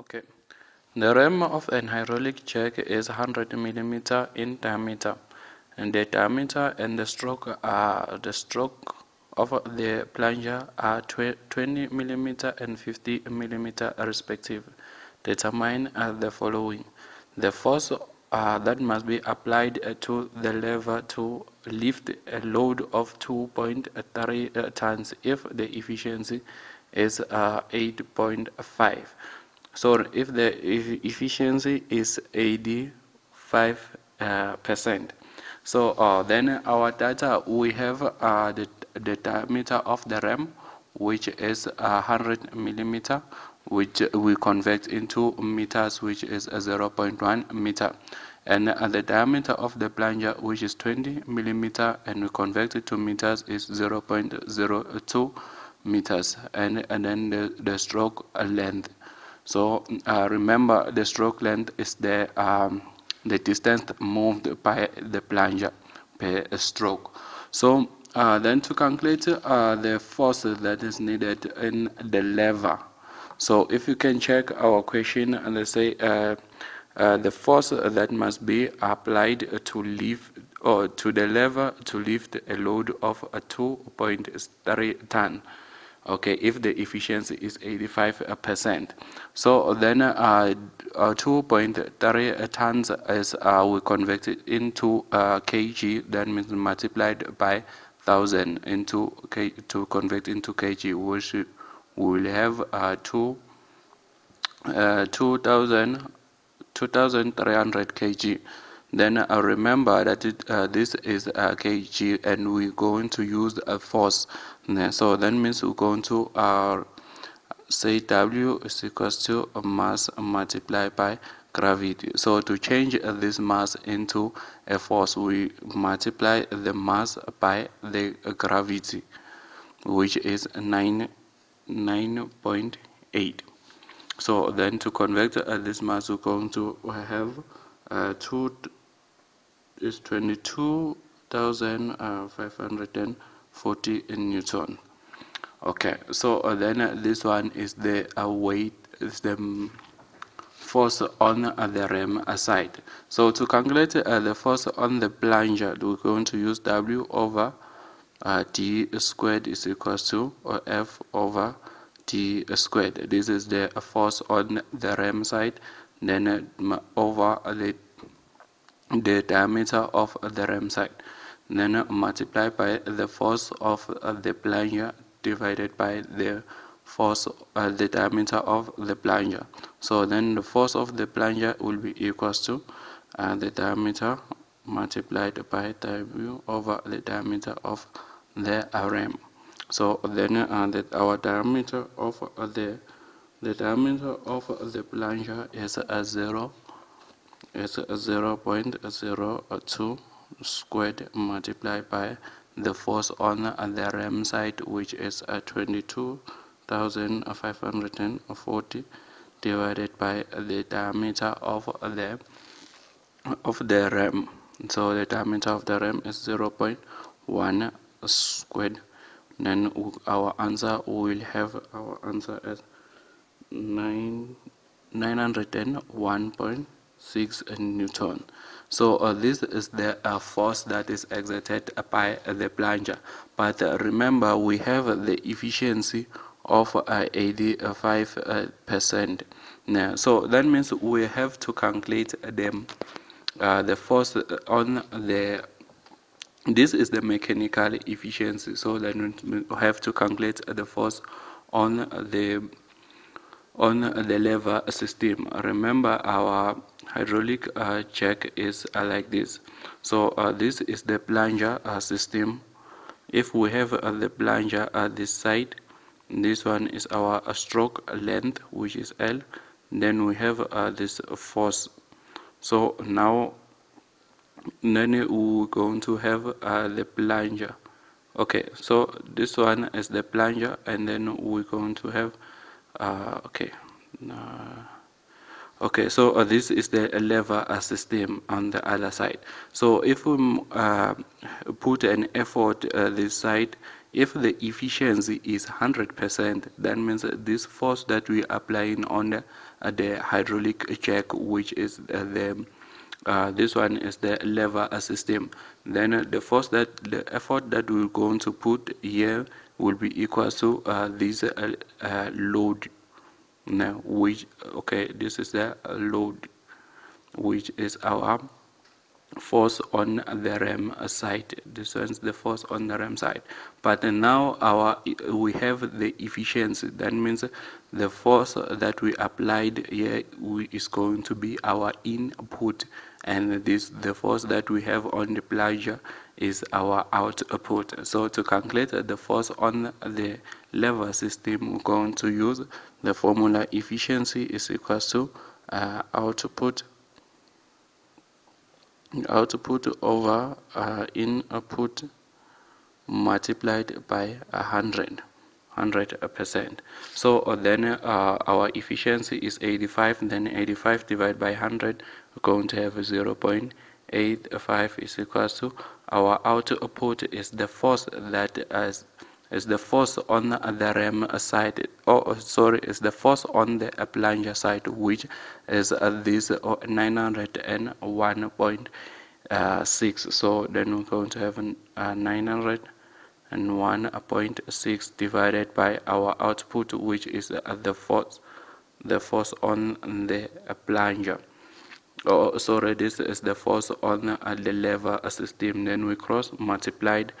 Okay. The ram of an hydraulic jack is 100 millimeter in diameter, and the diameter and the stroke are the stroke of the plunger are 20 millimeter and 50 millimeter respectively. Determine the following: the force uh, that must be applied to the lever to lift a load of 2.3 uh, tons if the efficiency is uh, 8.5 so if the efficiency is 85 uh, percent. So uh, then our data we have uh, the, the diameter of the ram which is 100 millimeter which we convert into meters which is 0.1 meter. And the diameter of the plunger which is 20 millimeter and we convert it to meters is 0.02 meters. And, and then the, the stroke length so uh, remember the stroke length is the um, the distance moved by the plunger per stroke. So uh, then to calculate uh, the force that is needed in the lever. So if you can check our question and they say uh, uh, the force that must be applied to lift or to the lever to lift a load of 2.3 ton okay if the efficiency is 85 percent. So then uh, uh, 2.3 tons is uh, we converted into uh, kg that means multiplied by thousand into k to convert into kg which will have uh, two uh, 2000 2300 kg then uh, remember that it, uh, this is a kg and we're going to use a force. So that means we're going to uh, say w is equals to mass multiplied by gravity. So to change this mass into a force we multiply the mass by the gravity which is 9 9.8 so then to convert uh, this mass we're going to have uh, 2 is 22,540 newton. Okay so uh, then uh, this one is the uh, weight is the force on uh, the ram side so to calculate uh, the force on the plunger we're going to use w over uh, d squared is equals to f over d squared. This is the force on the ram side then over the the diameter of the ram side then multiply by the force of the plunger divided by the force uh, the diameter of the plunger so then the force of the plunger will be equals to uh, the diameter multiplied by w over the diameter of the ram. So then uh, that our diameter of uh, the the diameter of the plunger is a zero is 0 0.02 squared multiplied by the force on the ram side which is uh, 22,540 divided by the diameter of the of the ram so the diameter of the ram is 0.1 squared then our answer will have our answer as 9 901. 6 newton. So uh, this is the uh, force that is exerted by the plunger. But uh, remember we have the efficiency of uh, 85 uh, percent. Now so that means we have to calculate them the force on the this is the mechanical efficiency. So we have to calculate the force on the on the lever system. Remember our hydraulic uh, jack is uh, like this. So uh, this is the plunger uh, system. If we have uh, the plunger at this side this one is our stroke length which is L. Then we have this force. So now then we're going to have the plunger. Okay so this one is the plunger and then we're going to have okay okay so uh, this is the lever system on the other side. So if we uh, put an effort uh, this side if the efficiency is 100% that means this force that we applying on the, uh, the hydraulic jack which is uh, the uh, this one is the lever system then uh, the force that the effort that we're going to put here will be equal to uh, this load now which okay this is the load which is our force on the ram side. This one's the force on the ram side. But now our we have the efficiency. That means the force that we applied here is going to be our input and this the force that we have on the plunger is our output. So to calculate the force on the lever system we're going to use the formula efficiency is equal to uh, output output over uh, input multiplied by a hundred hundred percent. So uh, then uh, our efficiency is 85 then 85 divided by 100 we're going to have 0 0.85 is equals to our output is the force that is is the force on the ram side oh sorry is the force on the plunger side which is uh, this uh, 901.6 so then we're going to have uh, 901.6 divided by our output which is the force the force on the plunger. Oh sorry this is the force on the lever system. Then we cross multiplied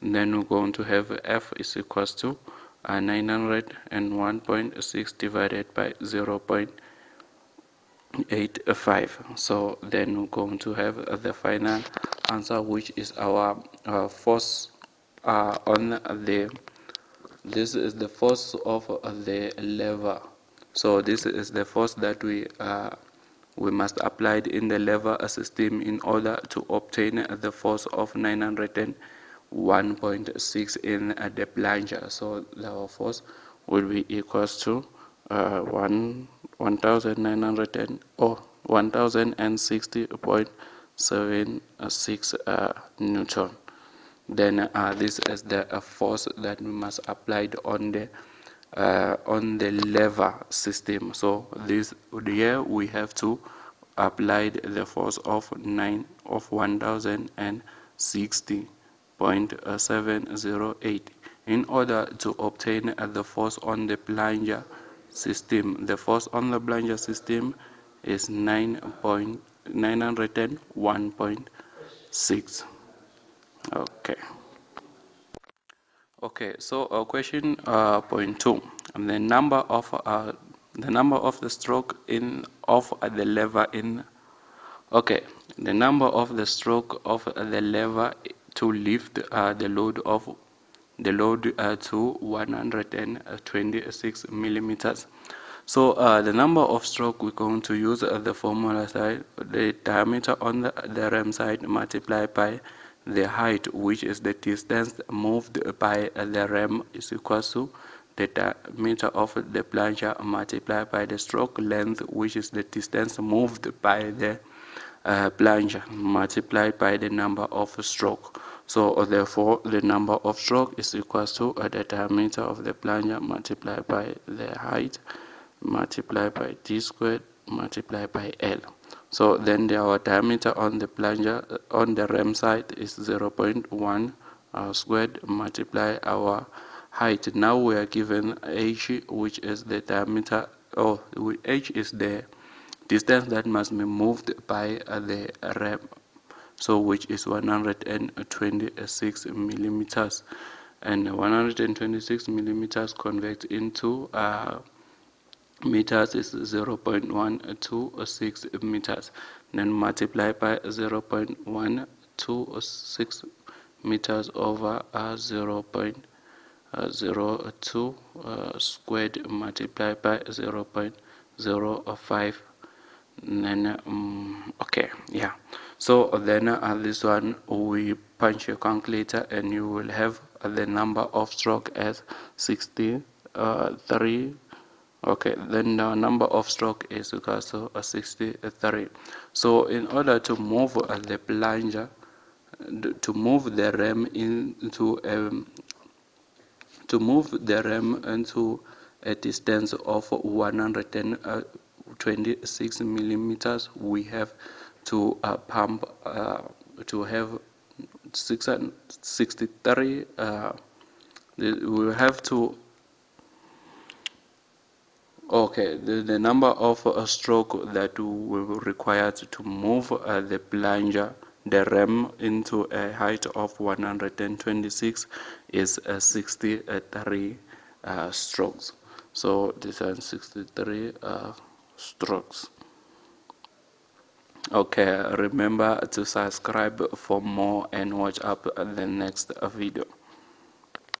then we're going to have f is equals to uh, 901.6 divided by 0 0.85 so then we're going to have the final answer which is our uh, force uh, on the this is the force of the lever. So this is the force that we uh, we must apply in the lever system in order to obtain the force of 900 1.6 in the plunger so the force will be equals to uh, 1 1900 or 1060.76 uh, newton then uh, this is the uh, force that we must apply on the uh, on the lever system so this here we have to apply the force of 9 of 1060 0.708 in order to obtain the force on the plunger system. The force on the plunger system is 9.901.6. Okay. Okay, so uh, question uh, point two. The number of uh, the number of the stroke in of the lever in. Okay, the number of the stroke of the lever to lift uh, the load of the load uh, to 126 millimeters so uh, the number of stroke we're going to use uh, the formula side the diameter on the, the ram side multiplied by the height which is the distance moved by the ram is equal to the diameter of the plunger multiplied by the stroke length which is the distance moved by the uh, plunger multiplied by the number of stroke. So therefore the number of stroke is equal to uh, the diameter of the plunger multiplied by the height multiplied by d squared multiplied by l so then the, our diameter on the plunger uh, on the ram side is 0.1 uh, squared multiply our height. Now we are given h which is the diameter or oh, h is the distance that must be moved by uh, the ram so which is 126 millimeters. And 126 millimeters convert into uh, meters is 0.126 meters then multiply by 0.126 meters over uh, 0.02 uh, squared multiply by 0.05 then um, okay yeah. So then uh, this one we punch your calculator and you will have uh, the number of stroke as 63 okay then the number of stroke is equal to uh, 63 so in order to move uh, the plunger to move the ram into a to move the ram into a distance of 126 millimeters we have to uh, pump uh, to have 663 uh, we have to okay the, the number of a stroke that we will require to move uh, the plunger the ram into a height of 126 is uh, 63 uh, strokes. So these are 63 uh, strokes. Okay remember to subscribe for more and watch up the next video